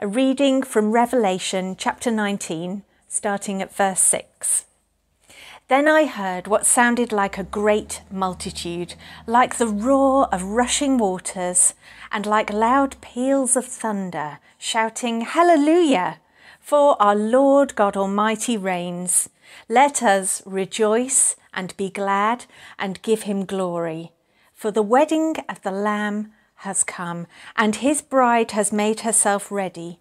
A reading from Revelation chapter 19, starting at verse 6. Then I heard what sounded like a great multitude, like the roar of rushing waters, and like loud peals of thunder, shouting, Hallelujah! For our Lord God Almighty reigns. Let us rejoice and be glad and give him glory. For the wedding of the Lamb has come, and his bride has made herself ready.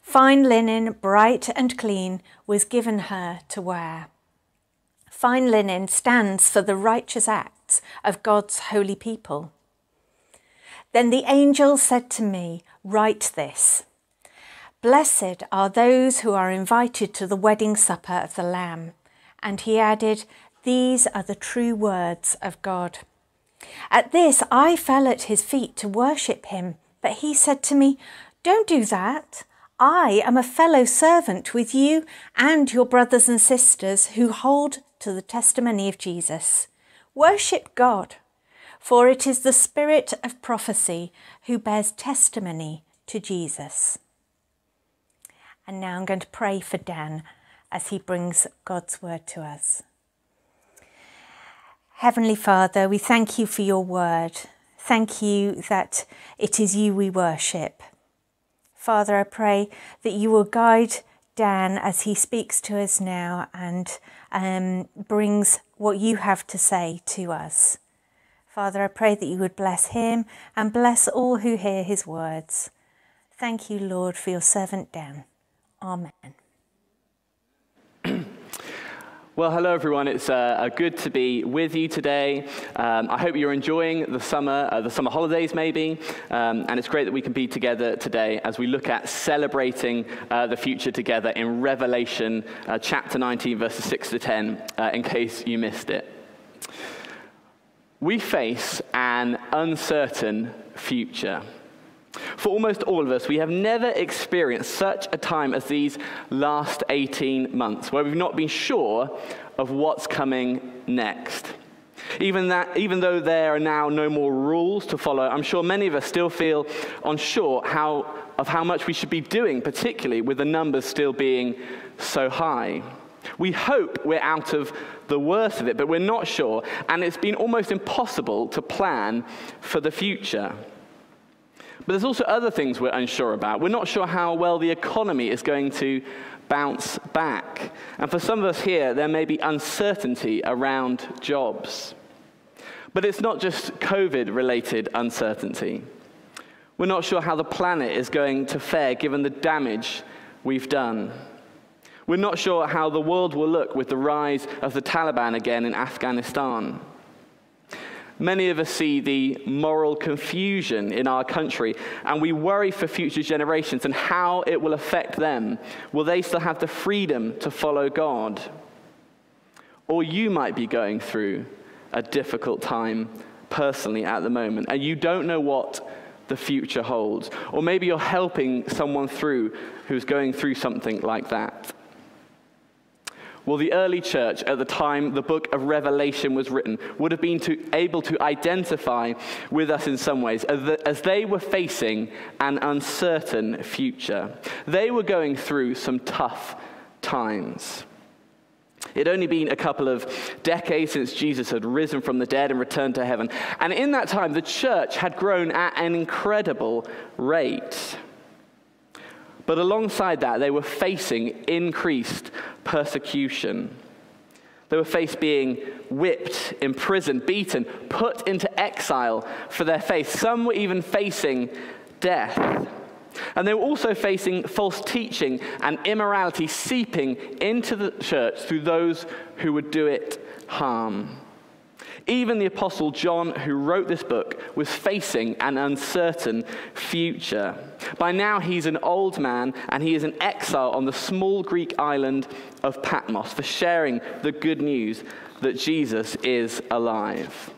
Fine linen, bright and clean, was given her to wear. Fine linen stands for the righteous acts of God's holy people. Then the angel said to me, Write this Blessed are those who are invited to the wedding supper of the Lamb. And he added, These are the true words of God. At this, I fell at his feet to worship him, but he said to me, Don't do that. I am a fellow servant with you and your brothers and sisters who hold to the testimony of Jesus. Worship God, for it is the spirit of prophecy who bears testimony to Jesus. And now I'm going to pray for Dan as he brings God's word to us. Heavenly Father, we thank you for your word. Thank you that it is you we worship. Father, I pray that you will guide Dan as he speaks to us now and um, brings what you have to say to us. Father, I pray that you would bless him and bless all who hear his words. Thank you, Lord, for your servant Dan. Amen. Well, hello everyone. It's uh, good to be with you today. Um, I hope you're enjoying the summer, uh, the summer holidays maybe, um, and it's great that we can be together today as we look at celebrating uh, the future together in Revelation uh, chapter 19, verses 6 to 10, uh, in case you missed it. We face an uncertain future. For almost all of us, we have never experienced such a time as these last 18 months, where we've not been sure of what's coming next. Even, that, even though there are now no more rules to follow, I'm sure many of us still feel unsure how, of how much we should be doing, particularly with the numbers still being so high. We hope we're out of the worst of it, but we're not sure, and it's been almost impossible to plan for the future. But there's also other things we're unsure about. We're not sure how well the economy is going to bounce back. And for some of us here, there may be uncertainty around jobs. But it's not just COVID related uncertainty. We're not sure how the planet is going to fare given the damage we've done. We're not sure how the world will look with the rise of the Taliban again in Afghanistan. Many of us see the moral confusion in our country, and we worry for future generations and how it will affect them. Will they still have the freedom to follow God? Or you might be going through a difficult time personally at the moment, and you don't know what the future holds. Or maybe you're helping someone through who's going through something like that. Well, the early church, at the time the book of Revelation was written, would have been to, able to identify with us in some ways as, the, as they were facing an uncertain future. They were going through some tough times. It had only been a couple of decades since Jesus had risen from the dead and returned to heaven. And in that time, the church had grown at an incredible rate. But alongside that, they were facing increased persecution. They were faced being whipped, imprisoned, beaten, put into exile for their faith. Some were even facing death. And they were also facing false teaching and immorality seeping into the church through those who would do it harm. Even the Apostle John, who wrote this book, was facing an uncertain future. By now, he's an old man and he is in exile on the small Greek island of Patmos for sharing the good news that Jesus is alive.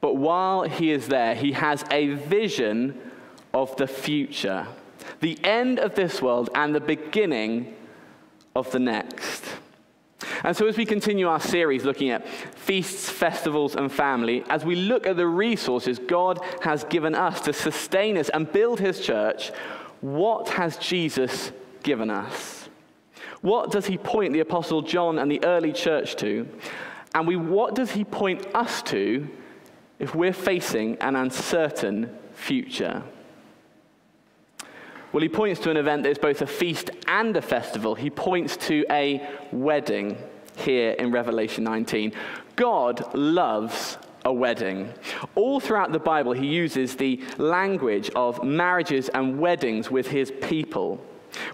But while he is there, he has a vision of the future, the end of this world and the beginning of the next. And so, as we continue our series looking at feasts, festivals, and family, as we look at the resources God has given us to sustain us and build His church, what has Jesus given us? What does he point the Apostle John and the early church to? And we, what does he point us to if we're facing an uncertain future? Well, he points to an event that is both a feast and a festival. He points to a wedding here in Revelation 19. God loves a wedding. All throughout the Bible, he uses the language of marriages and weddings with his people.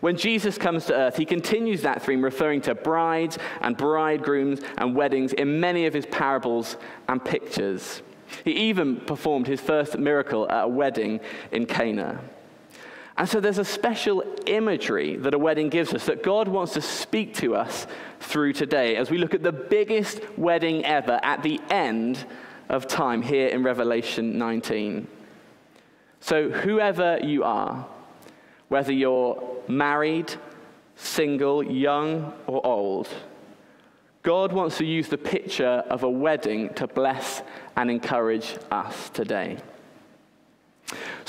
When Jesus comes to earth, he continues that theme, referring to brides and bridegrooms and weddings in many of his parables and pictures. He even performed his first miracle at a wedding in Cana. And so there's a special imagery that a wedding gives us that God wants to speak to us through today as we look at the biggest wedding ever at the end of time here in Revelation 19. So, whoever you are, whether you're married, single, young, or old, God wants to use the picture of a wedding to bless and encourage us today.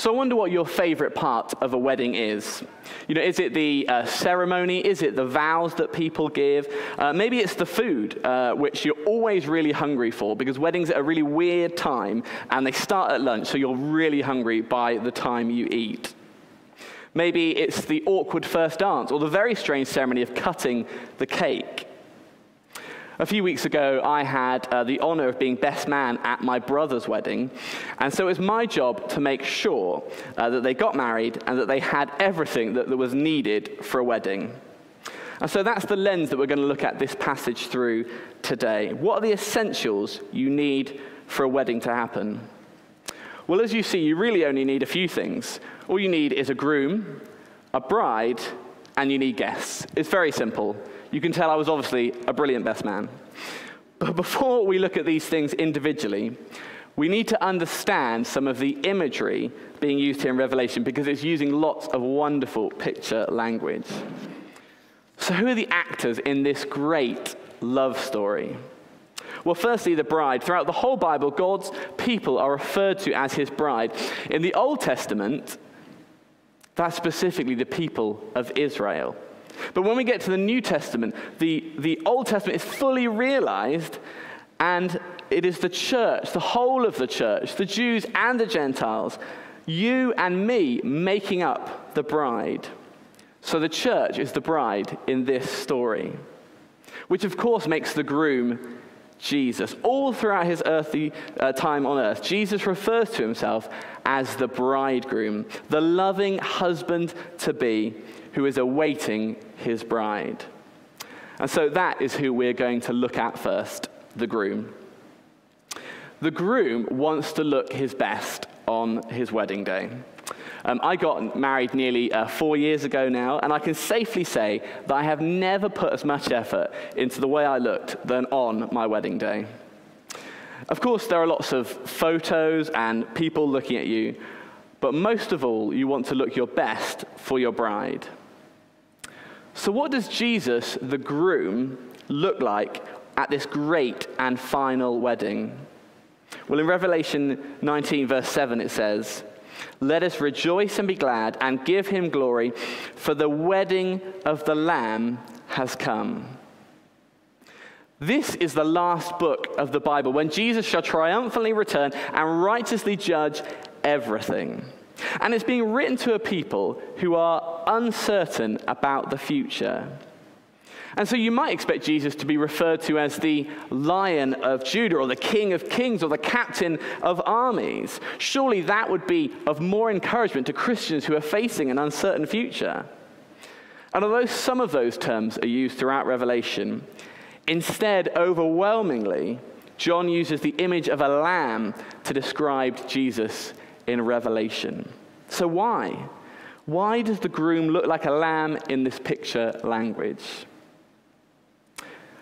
So I wonder what your favorite part of a wedding is. You know, is it the uh, ceremony? Is it the vows that people give? Uh, maybe it's the food, uh, which you're always really hungry for because weddings are a really weird time and they start at lunch, so you're really hungry by the time you eat. Maybe it's the awkward first dance or the very strange ceremony of cutting the cake. A few weeks ago, I had uh, the honor of being best man at my brother's wedding. And so it was my job to make sure uh, that they got married and that they had everything that, that was needed for a wedding. And so that's the lens that we're going to look at this passage through today. What are the essentials you need for a wedding to happen? Well, as you see, you really only need a few things. All you need is a groom, a bride, and you need guests. It's very simple you can tell I was obviously a brilliant best man. But before we look at these things individually, we need to understand some of the imagery being used here in Revelation because it's using lots of wonderful picture language. So, who are the actors in this great love story? Well, firstly, the bride. Throughout the whole Bible, God's people are referred to as his bride. In the Old Testament, that's specifically the people of Israel. But when we get to the New Testament, the, the Old Testament is fully realized, and it is the church, the whole of the church, the Jews and the Gentiles, you and me making up the bride. So the church is the bride in this story, which of course makes the groom Jesus. All throughout his earthly uh, time on earth, Jesus refers to himself as the bridegroom, the loving husband to be who is awaiting his bride. And so that is who we're going to look at first the groom. The groom wants to look his best on his wedding day. Um, I got married nearly uh, four years ago now, and I can safely say that I have never put as much effort into the way I looked than on my wedding day. Of course, there are lots of photos and people looking at you, but most of all, you want to look your best for your bride. So, what does Jesus, the groom, look like at this great and final wedding? Well, in Revelation 19, verse 7, it says, Let us rejoice and be glad and give him glory, for the wedding of the Lamb has come. This is the last book of the Bible when Jesus shall triumphantly return and righteously judge everything. And it's being written to a people who are uncertain about the future. And so you might expect Jesus to be referred to as the Lion of Judah, or the King of Kings, or the Captain of Armies. Surely that would be of more encouragement to Christians who are facing an uncertain future. And although some of those terms are used throughout Revelation, instead, overwhelmingly, John uses the image of a lamb to describe Jesus in Revelation. So, why? Why does the groom look like a lamb in this picture language?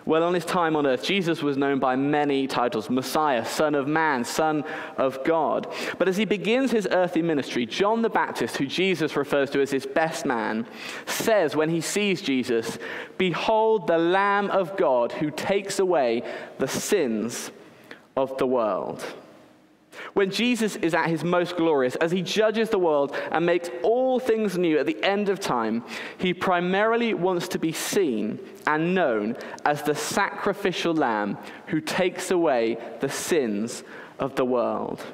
Well, on his time on earth, Jesus was known by many titles Messiah, Son of Man, Son of God. But as he begins his earthly ministry, John the Baptist, who Jesus refers to as his best man, says when he sees Jesus, Behold the Lamb of God who takes away the sins of the world. When Jesus is at his most glorious, as he judges the world and makes all things new at the end of time, he primarily wants to be seen and known as the sacrificial lamb who takes away the sins of the world.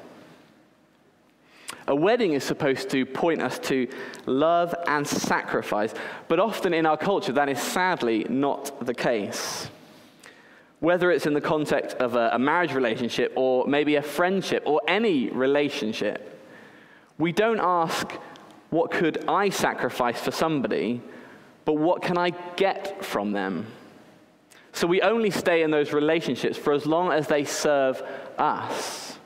A wedding is supposed to point us to love and sacrifice, but often in our culture that is sadly not the case whether it's in the context of a, a marriage relationship or maybe a friendship or any relationship, we don't ask, what could I sacrifice for somebody, but what can I get from them? So we only stay in those relationships for as long as they serve us.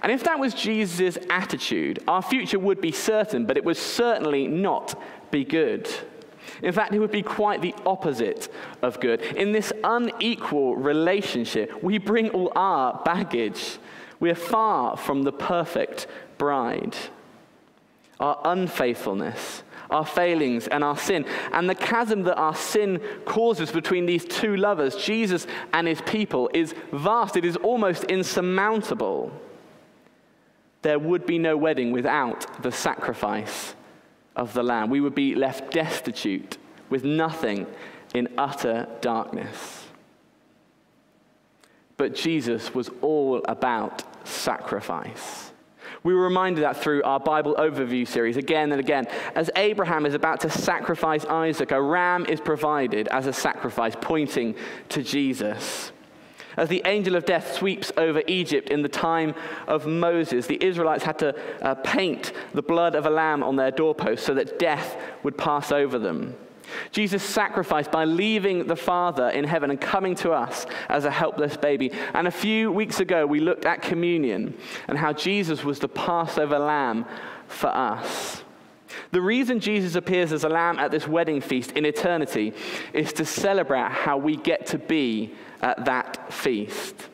And if that was Jesus' attitude, our future would be certain, but it would certainly not be good. In fact, it would be quite the opposite of good. In this unequal relationship, we bring all our baggage. We are far from the perfect bride. Our unfaithfulness, our failings, and our sin, and the chasm that our sin causes between these two lovers, Jesus and his people, is vast. It is almost insurmountable. There would be no wedding without the sacrifice of the land. We would be left destitute with nothing in utter darkness. But Jesus was all about sacrifice. We were reminded that through our Bible overview series again and again. As Abraham is about to sacrifice Isaac, a ram is provided as a sacrifice, pointing to Jesus. As the angel of death sweeps over Egypt in the time of Moses, the Israelites had to uh, paint the blood of a lamb on their doorposts so that death would pass over them. Jesus sacrificed by leaving the Father in heaven and coming to us as a helpless baby. And a few weeks ago, we looked at communion and how Jesus was the Passover lamb for us. The reason Jesus appears as a lamb at this wedding feast in eternity is to celebrate how we get to be at that feast.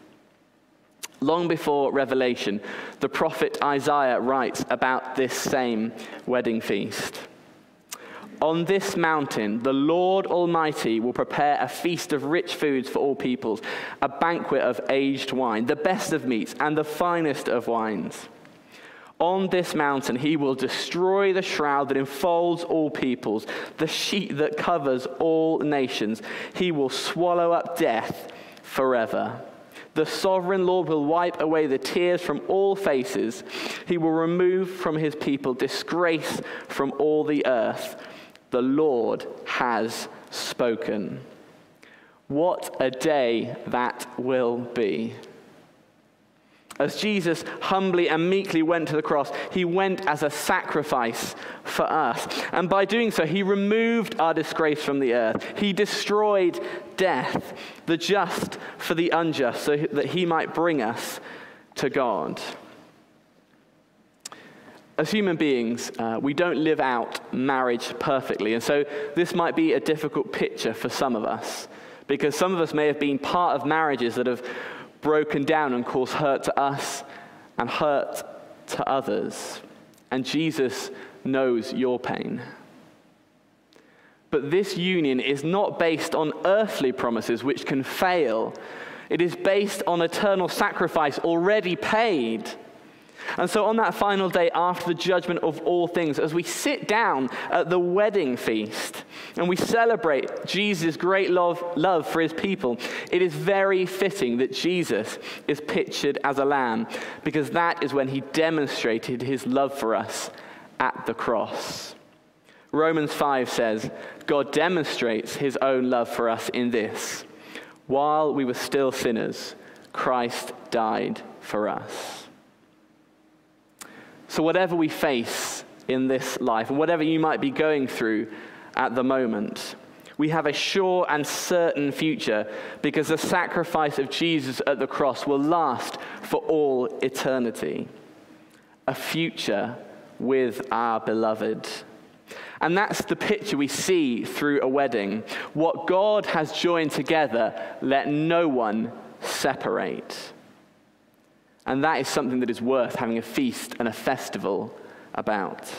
Long before Revelation, the prophet Isaiah writes about this same wedding feast. On this mountain, the Lord Almighty will prepare a feast of rich foods for all peoples, a banquet of aged wine, the best of meats, and the finest of wines. On this mountain, he will destroy the shroud that enfolds all peoples, the sheet that covers all nations. He will swallow up death forever. The sovereign Lord will wipe away the tears from all faces. He will remove from his people disgrace from all the earth. The Lord has spoken. What a day that will be. As Jesus humbly and meekly went to the cross, he went as a sacrifice for us. And by doing so, he removed our disgrace from the earth. He destroyed death, the just for the unjust, so that he might bring us to God. As human beings, uh, we don't live out marriage perfectly. And so this might be a difficult picture for some of us, because some of us may have been part of marriages that have broken down and cause hurt to us and hurt to others. And Jesus knows your pain. But this union is not based on earthly promises which can fail. It is based on eternal sacrifice already paid. And so, on that final day after the judgment of all things, as we sit down at the wedding feast and we celebrate Jesus' great love, love for his people, it is very fitting that Jesus is pictured as a lamb, because that is when he demonstrated his love for us at the cross. Romans 5 says, God demonstrates his own love for us in this while we were still sinners, Christ died for us. So, whatever we face in this life, and whatever you might be going through at the moment, we have a sure and certain future because the sacrifice of Jesus at the cross will last for all eternity. A future with our beloved. And that's the picture we see through a wedding. What God has joined together, let no one separate. And that is something that is worth having a feast and a festival about.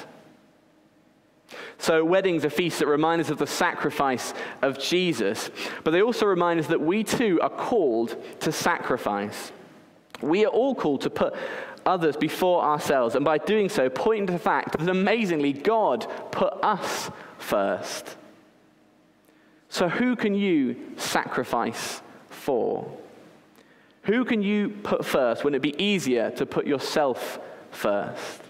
So, weddings are feasts that remind us of the sacrifice of Jesus, but they also remind us that we too are called to sacrifice. We are all called to put others before ourselves, and by doing so, pointing to the fact that amazingly God put us first. So, who can you sacrifice for? Who can you put first? Wouldn't it be easier to put yourself first?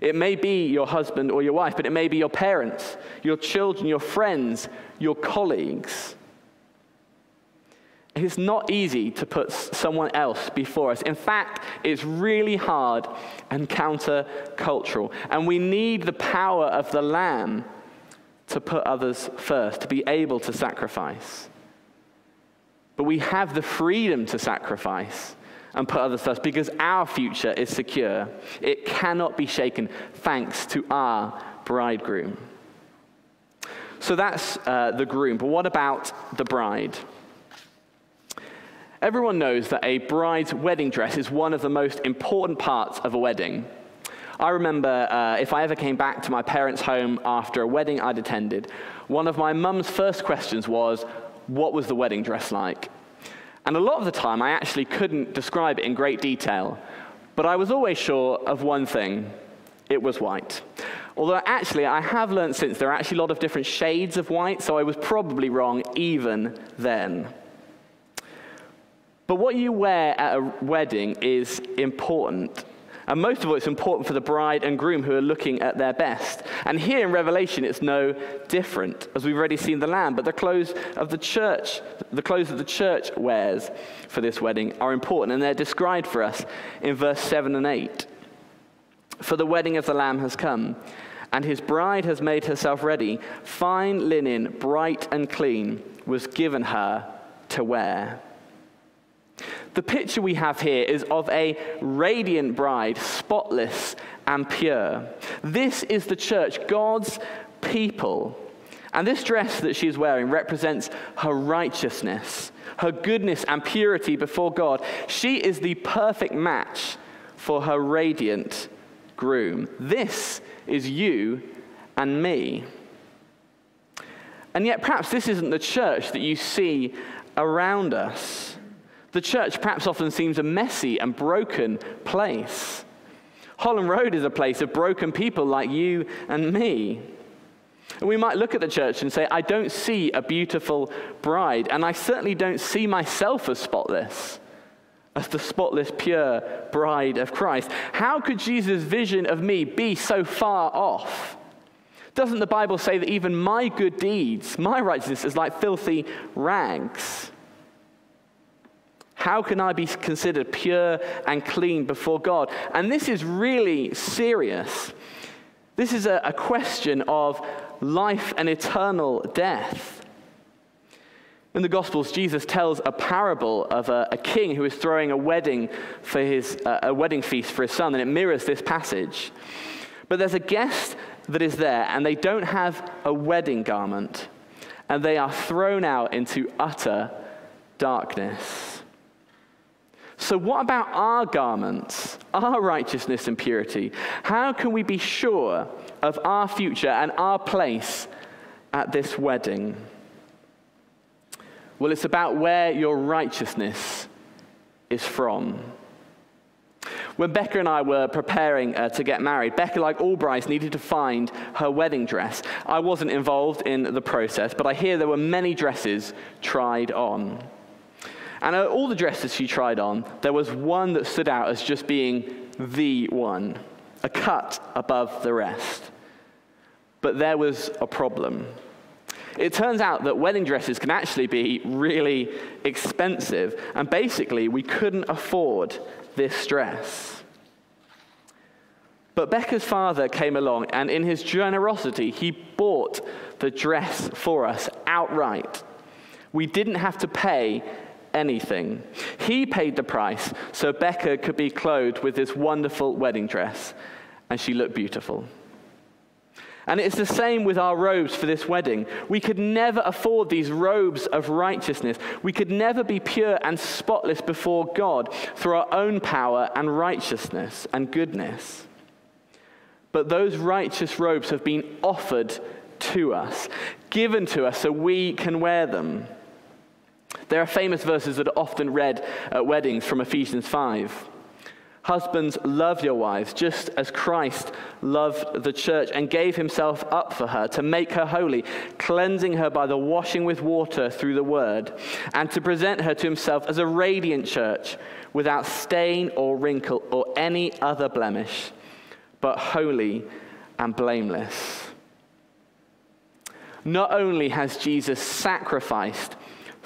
It may be your husband or your wife, but it may be your parents, your children, your friends, your colleagues. It's not easy to put someone else before us. In fact, it's really hard and countercultural. And we need the power of the Lamb to put others first, to be able to sacrifice. But we have the freedom to sacrifice and put others first because our future is secure. It cannot be shaken thanks to our bridegroom. So that's uh, the groom. But what about the bride? Everyone knows that a bride's wedding dress is one of the most important parts of a wedding. I remember uh, if I ever came back to my parents' home after a wedding I'd attended, one of my mum's first questions was, What was the wedding dress like? And a lot of the time, I actually couldn't describe it in great detail, but I was always sure of one thing it was white. Although, actually, I have learned since there are actually a lot of different shades of white, so I was probably wrong even then. But what you wear at a wedding is important. And most of all, it's important for the bride and groom who are looking at their best. And here in Revelation, it's no different, as we've already seen the Lamb. But the clothes of the church, the clothes that the church wears for this wedding are important, and they're described for us in verse 7 and 8. For the wedding of the Lamb has come, and his bride has made herself ready. Fine linen, bright and clean, was given her to wear. The picture we have here is of a radiant bride, spotless and pure. This is the church, God's people. And this dress that she is wearing represents her righteousness, her goodness and purity before God. She is the perfect match for her radiant groom. This is you and me. And yet, perhaps this isn't the church that you see around us. The church perhaps often seems a messy and broken place. Holland Road is a place of broken people like you and me. And we might look at the church and say, I don't see a beautiful bride, and I certainly don't see myself as spotless, as the spotless, pure bride of Christ. How could Jesus' vision of me be so far off? Doesn't the Bible say that even my good deeds, my righteousness, is like filthy rags? How can I be considered pure and clean before God? And this is really serious. This is a, a question of life and eternal death. In the Gospels, Jesus tells a parable of a, a king who is throwing a wedding for his uh, a wedding feast for his son, and it mirrors this passage. But there's a guest that is there, and they don't have a wedding garment, and they are thrown out into utter darkness. So, what about our garments, our righteousness and purity? How can we be sure of our future and our place at this wedding? Well, it's about where your righteousness is from. When Becca and I were preparing uh, to get married, Becca, like all brides, needed to find her wedding dress. I wasn't involved in the process, but I hear there were many dresses tried on. And of all the dresses she tried on, there was one that stood out as just being the one, a cut above the rest. But there was a problem. It turns out that wedding dresses can actually be really expensive, and basically, we couldn't afford this dress. But Becca's father came along, and in his generosity, he bought the dress for us outright. We didn't have to pay anything. He paid the price so Becca could be clothed with this wonderful wedding dress, and she looked beautiful. And it's the same with our robes for this wedding. We could never afford these robes of righteousness. We could never be pure and spotless before God through our own power and righteousness and goodness. But those righteous robes have been offered to us, given to us so we can wear them. There are famous verses that are often read at weddings from Ephesians 5. Husbands, love your wives, just as Christ loved the church and gave himself up for her to make her holy, cleansing her by the washing with water through the word, and to present her to himself as a radiant church without stain or wrinkle or any other blemish, but holy and blameless. Not only has Jesus sacrificed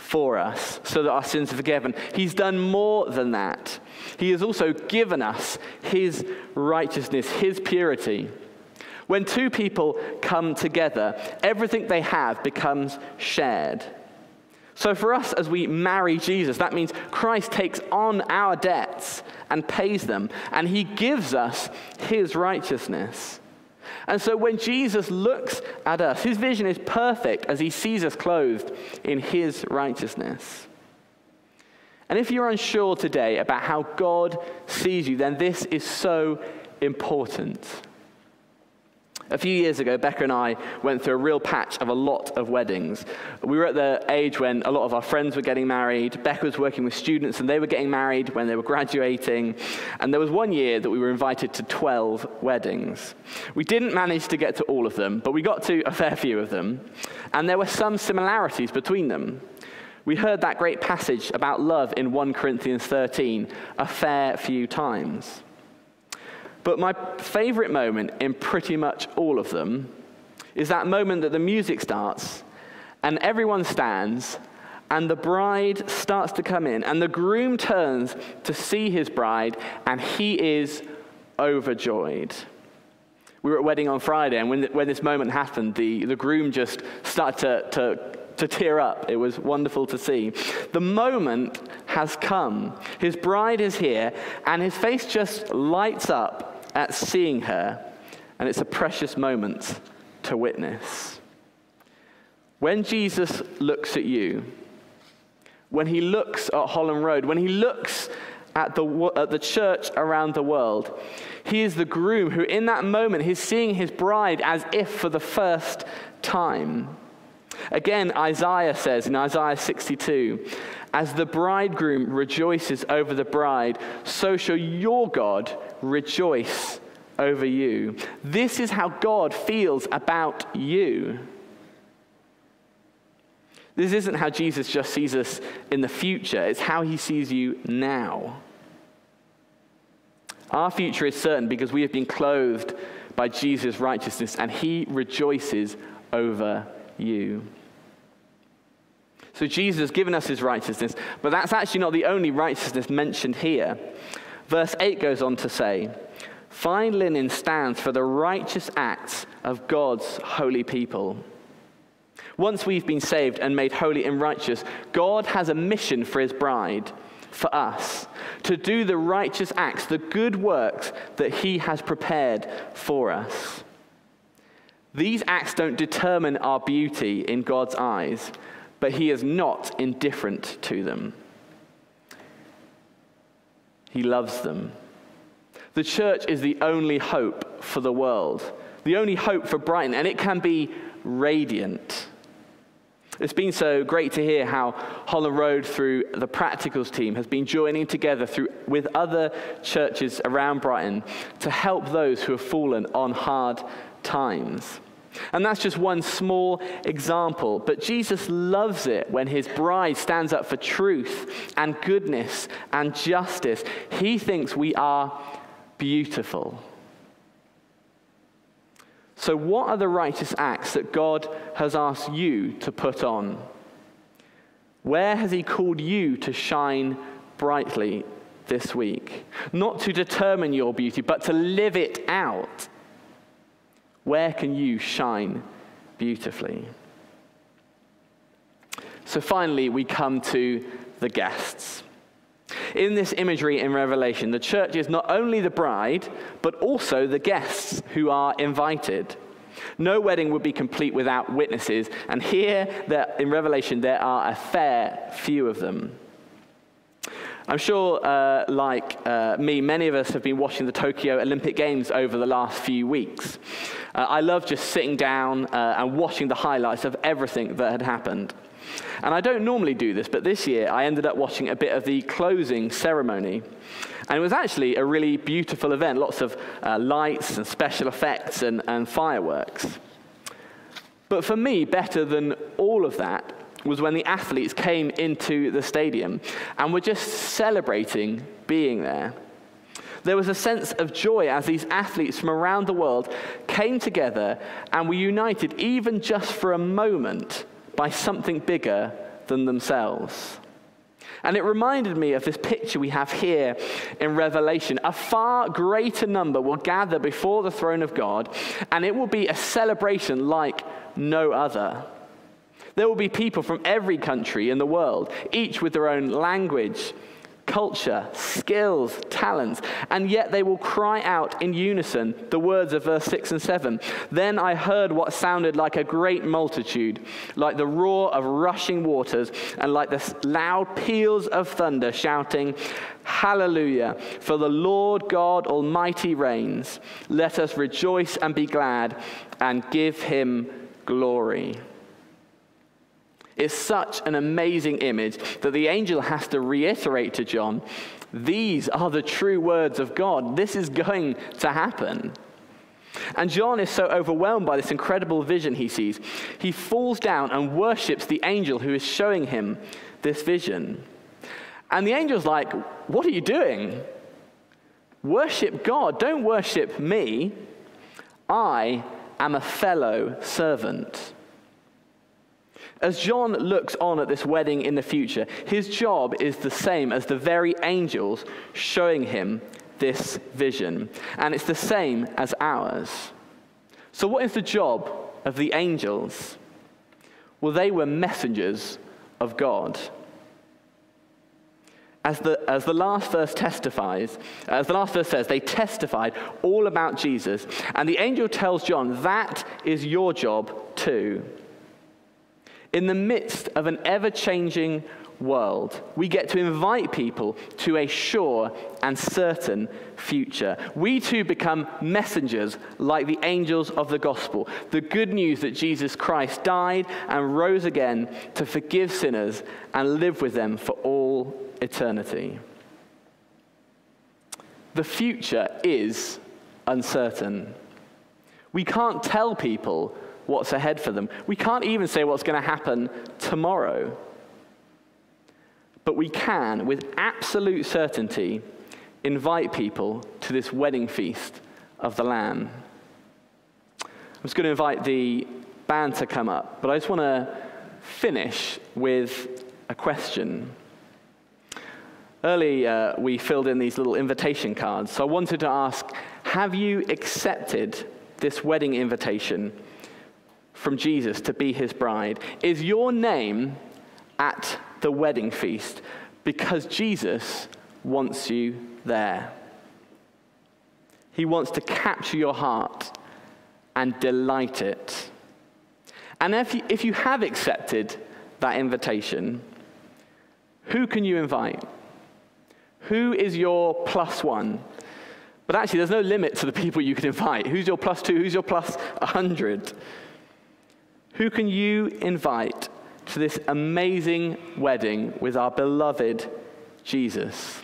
for us so that our sins are forgiven, he's done more than that. He has also given us his righteousness, his purity. When two people come together, everything they have becomes shared. So, for us, as we marry Jesus, that means Christ takes on our debts and pays them, and he gives us his righteousness. And so, when Jesus looks at us, his vision is perfect as he sees us clothed in his righteousness. And if you're unsure today about how God sees you, then this is so important. A few years ago, Becca and I went through a real patch of a lot of weddings. We were at the age when a lot of our friends were getting married. Becca was working with students, and they were getting married when they were graduating. And there was one year that we were invited to 12 weddings. We didn't manage to get to all of them, but we got to a fair few of them. And there were some similarities between them. We heard that great passage about love in 1 Corinthians 13 a fair few times. But my favorite moment in pretty much all of them is that moment that the music starts and everyone stands and the bride starts to come in and the groom turns to see his bride and he is overjoyed. We were at a wedding on Friday, and when, when this moment happened, the, the groom just started to, to to tear up. It was wonderful to see. The moment has come. His bride is here, and his face just lights up at seeing her, and it's a precious moment to witness. When Jesus looks at you, when he looks at Holland Road, when he looks at the, at the church around the world, he is the groom who, in that moment, is seeing his bride as if for the first time. Again, Isaiah says in Isaiah 62 As the bridegroom rejoices over the bride, so shall your God rejoice over you. This is how God feels about you. This isn't how Jesus just sees us in the future, it's how he sees you now. Our future is certain because we have been clothed by Jesus' righteousness, and he rejoices over you. So Jesus has given us his righteousness, but that's actually not the only righteousness mentioned here. Verse 8 goes on to say, Fine linen stands for the righteous acts of God's holy people. Once we've been saved and made holy and righteous, God has a mission for his bride, for us, to do the righteous acts, the good works that he has prepared for us. These acts don't determine our beauty in God's eyes, but he is not indifferent to them. He loves them. The church is the only hope for the world, the only hope for Brighton, and it can be radiant. It's been so great to hear how Holland Road, through the practicals team, has been joining together through, with other churches around Brighton to help those who have fallen on hard times. And that's just one small example. But Jesus loves it when his bride stands up for truth and goodness and justice. He thinks we are beautiful. So, what are the righteous acts that God has asked you to put on? Where has He called you to shine brightly this week? Not to determine your beauty, but to live it out. Where can you shine beautifully? So finally, we come to the guests. In this imagery in Revelation, the church is not only the bride, but also the guests who are invited. No wedding would be complete without witnesses, and here in Revelation, there are a fair few of them. I'm sure, uh, like uh, me, many of us have been watching the Tokyo Olympic Games over the last few weeks. Uh, I love just sitting down uh, and watching the highlights of everything that had happened. And I don't normally do this, but this year I ended up watching a bit of the closing ceremony. And it was actually a really beautiful event, lots of uh, lights and special effects and, and fireworks. But for me, better than all of that was when the athletes came into the stadium and were just celebrating being there. There was a sense of joy as these athletes from around the world came together and were united, even just for a moment, by something bigger than themselves. And it reminded me of this picture we have here in Revelation. A far greater number will gather before the throne of God, and it will be a celebration like no other. There will be people from every country in the world, each with their own language culture, skills, talents, and yet they will cry out in unison the words of verse 6 and 7. Then I heard what sounded like a great multitude, like the roar of rushing waters, and like the loud peals of thunder, shouting, Hallelujah, for the Lord God Almighty reigns. Let us rejoice and be glad and give him glory. It's such an amazing image that the angel has to reiterate to John these are the true words of God. This is going to happen. And John is so overwhelmed by this incredible vision he sees, he falls down and worships the angel who is showing him this vision. And the angel's like, What are you doing? Worship God, don't worship me. I am a fellow servant. As John looks on at this wedding in the future, his job is the same as the very angels showing him this vision. And it's the same as ours. So, what is the job of the angels? Well, they were messengers of God. As the, as the last verse testifies, as the last verse says, they testified all about Jesus. And the angel tells John, that is your job too. In the midst of an ever changing world, we get to invite people to a sure and certain future. We too become messengers like the angels of the gospel. The good news that Jesus Christ died and rose again to forgive sinners and live with them for all eternity. The future is uncertain. We can't tell people what's ahead for them. We can't even say what's going to happen tomorrow. But we can, with absolute certainty, invite people to this wedding feast of the Lamb. I'm just going to invite the band to come up, but I just want to finish with a question. Early, uh, we filled in these little invitation cards, so I wanted to ask Have you accepted this wedding invitation from Jesus to be his bride? Is your name at the wedding feast because Jesus wants you there? He wants to capture your heart and delight it. And if you, if you have accepted that invitation, who can you invite? Who is your plus one? But actually, there's no limit to the people you can invite. Who's your plus two? Who's your plus 100? Who can you invite to this amazing wedding with our beloved Jesus?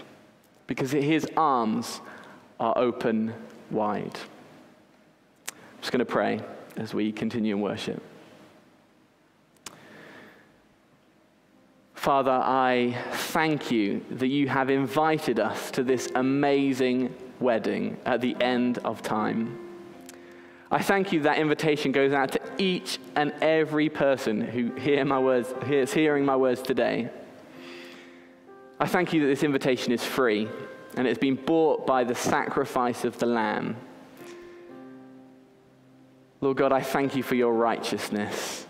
Because his arms are open wide. I'm just going to pray as we continue in worship. Father, I thank you that you have invited us to this amazing wedding at the end of time. I thank you that invitation goes out to each and every person who hear my words, is hearing my words today. I thank you that this invitation is free and it's been bought by the sacrifice of the Lamb. Lord God, I thank you for your righteousness.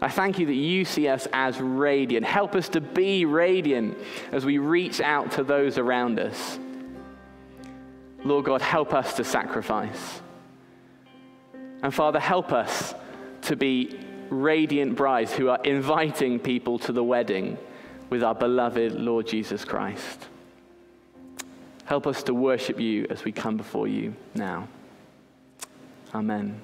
I thank you that you see us as radiant. Help us to be radiant as we reach out to those around us. Lord God, help us to sacrifice. And Father, help us to be radiant brides who are inviting people to the wedding with our beloved Lord Jesus Christ. Help us to worship you as we come before you now. Amen.